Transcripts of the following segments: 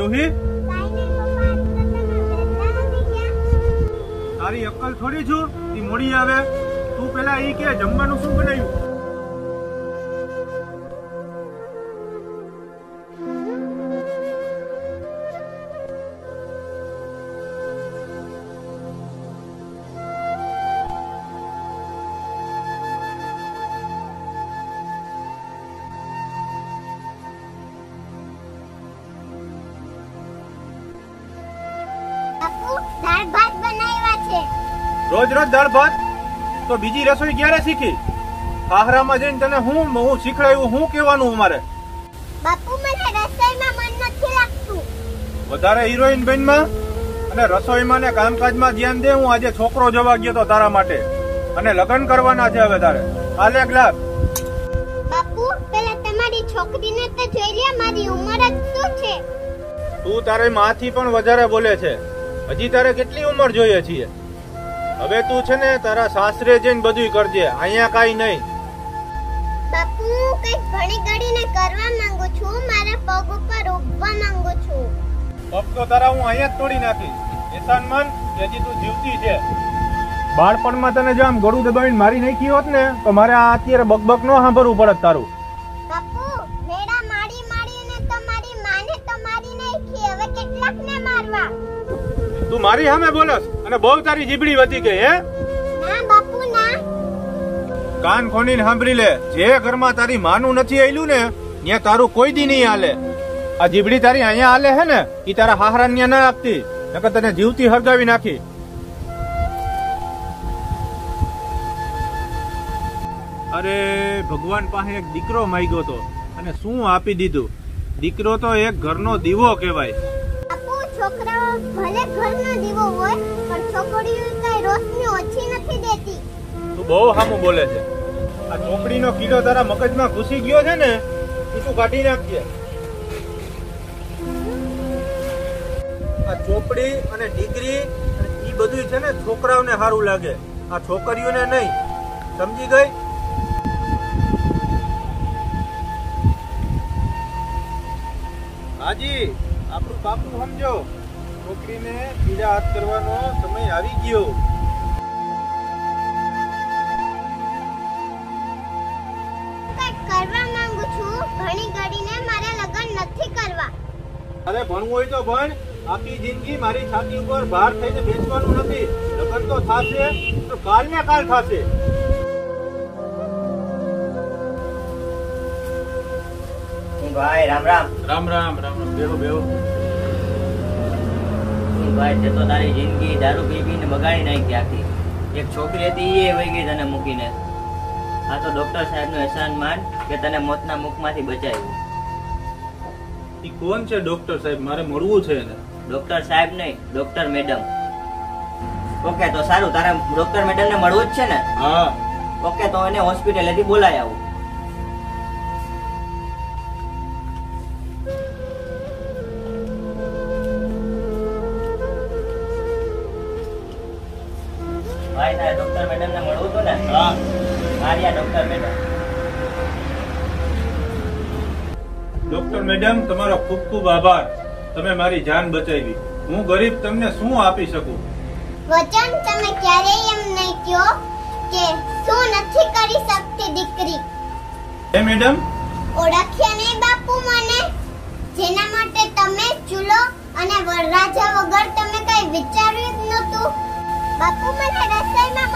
રૂહી નથી ગયા તારી અક્કલ થોડી છું એ મોડી આવે. તું પેલા એ કે, જમવાનું શું બનાવ્યું? રોજ રોજ દાળ ભાત? તો બીજી રસોઈ ક્યારે શીખી? આહરામાં જઈને તને હું હું શીખડાયું હું કહેવાનું અમારે? બાપુ મને રસોઈમાં મન નથી લાગતું. વધારે હિરોઈન બેનમાં? અને રસોઈમાં ને કામકાજમાં ધ્યાન દે હું આજે છોકરો જવા ગયો તો તારા માટે. અને લગ્ન કરવાના છે હવે તારે. આલે ગ્લાસ બાપુ પેલા તમારી છોકરીને તો જોઈ લે મારી ઉંમર જ શું છે? તું તારે માથી પણ વધારે બોલે છે. હજી તારે કેટલી ઉંમર જોઈએ છીએ? હવે તું છે ને તારા સાસરે જઈને બધું કરજે. અહીંયા કાઈ નહીં. બાપુ હું કંઈક ભણી ગણીને કરવા માંગુ છું. મારા પગ ઉપર ઉભવા માંગુ છું. પગ તો તારા હું અહીંયા જ તોડી નાખીશ. એસાન મન જેથી તું જીવતી છે. બાળપણમાં તને જો આમ ગળું દબાવીને મારી નાખી હોત ને તો મારે આ અત્યારે બકબક નો સાંભળવું પડત તારું. બાપુ મેળા મારી મારીને તો માને તો મારી નાખી. હવે કેટલાકને મારવા? તું મારી સામે બોલસ? અને બહુ તારી જીબડી વધી ગઈ હે? ના બાપુ ના કાન ખોલીને સાંભળી લે. જે ઘરમાં તારી માનું નથી આયલું ને ત્યાં તારું કોઈ દી નહીં હાલે. આ જીબડી તારી અહીંયા હાલે હે ને એ તારા હાહરા ત્યાં ના આપતી. નકર તને જીવતી હરગાવી નાખી. અરે ભગવાન પાસે એક દીકરો માંગ્યો તો અને શું આપી દીધું? દીકરો તો એક ઘરનો દીવો કહેવાય. છોકરાઓ ભલે ઘરનો દીવો હોય છોકરીઓ બહુ હામું બોલે છે. આ ચોપડીનો કીડો તારા મગજમાં ઘૂસી ગયો છે ને એ તું કાઢી નાખજે. આ ચોપડી અને ડિગ્રી એ બધું છે ને છોકરાઓને સારું લાગે. આ છોકરીઓને નહીં. સમજી ગઈ? હાજી, આપણું બાપુ સમજો. છોકરીને બીજા હાથ કરવાનો સમય આવી ગયો. કરવા માંગુ છું. ભણી ગણીને મારે લગ્ન નથી કરવા. અરે ભણવું હોય તો ભણ. આખી જિંદગી મારી છાતી ઉપર ભાર થઈને બેસવાનું નથી. લગન તો થાશે તો કાલ ને કાલ થાશે. ભાઈ રામ રામ. રામ રામ રામ રામ. બેહો બેહો. ભાઈ તે તો તારી જિંદગી દારૂ પી પીને બગાડી નાખી આખી. એક છોકરી હતી એ વહી ગઈ તને મૂકીને. આ તો ડોક્ટર સાહેબનું એહસાન માન કે તને મોતના મુખમાંથી બચાવ્યું. એ કોણ છે ડોક્ટર સાહેબ? મારે મળવું છે એને. ડોક્ટર સાહેબ નહીં ડોક્ટર મેડમ ઓકે તો સારું તારે ડોક્ટર મેડમ ને મળવું જ છે ને? હા. ઓકે તો એને હોસ્પિટલેથી બોલાય આવું. ડોક્ટર મેડમ ડોક્ટર મેડમ તમારો ખૂબ ખૂબ આભાર. તમે મારી જાન બચાવી. હું ગરીબ તમને શું આપી શકું? વચન તમે ક્યારેય એમ નહીં કહો કે શું નથી કરી શકતી દીકરી. હે મેડમ ઓળખ્યા નહીં બાપુ મને? જેના માટે તમે ચૂલો અને વરરાજા વગર તમે કઈ વિચાર્યું જ નહોતું. બાપુ મને રસોઈમાં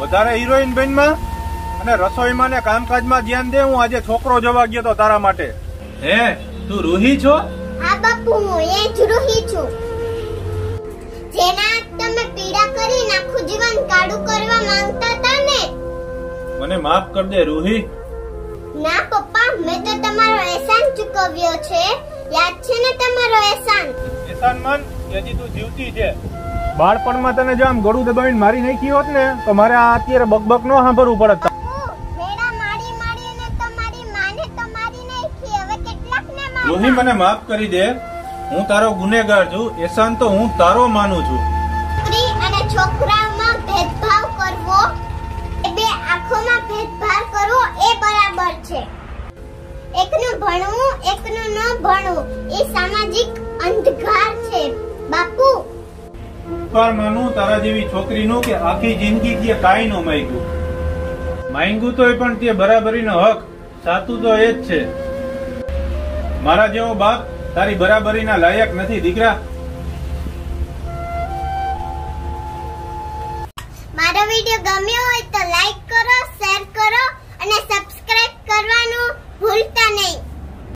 વધારે હિરોઈન બેનમાં અને રસોઈમાં ને કામકાજમાં ધ્યાન દે હું આજે છોકરો જવા ગયો તો તારા માટે. હે તું રૂહી છો? હા બાપુ હું એ જ રૂહી છું. જેના તમે પીડા કરી નાખું જીવન કાળું કરવા માંગતા હતા ને? મને માફ કર દે રૂહી. ના પપ્પા મેં તો તમારો એહસાન ચૂકવ્યો છે. યાદ છે ને તમારો એહસાન? એહસાન માન? કે તું જીવતી છે. બાળપણમાં તને જો આમ ગળું દબાવીને મારી નાખી હોત ને તો મારે આ અત્યારે બકબક ન સાંભળવું પડત. રોહી મને માફ કરી દે. હું તારો ગુનેગાર છું. એસાન તો હું તારો માનું છું. સ્ત્રી અને છોકરાઓમાં ભેદભાવ કરવો એ બે આંખોમાં ભેદભાવ કરવો એ બરાબર છે. એકનું ભણવું એકનું ન ભણવું એ સામાજિક અંધકાર છે. માનું તારા જેવી છોકરીનું કે આખી જિંદગી તે કાંઈ ન માંગ્યું. માંગ્યું તોય પણ તે બરાબરીનો હક સાતું તો એ જ છે. મારા જેવો બાપ તારી બરાબરીના લાયક નથી, દીકરા. મારો વિડિયો ગમ્યો હોય તો લાઈક કરો, શેર કરો અને સબસ્ક્રાઇબ કરવાનું ભૂલતા નહીં.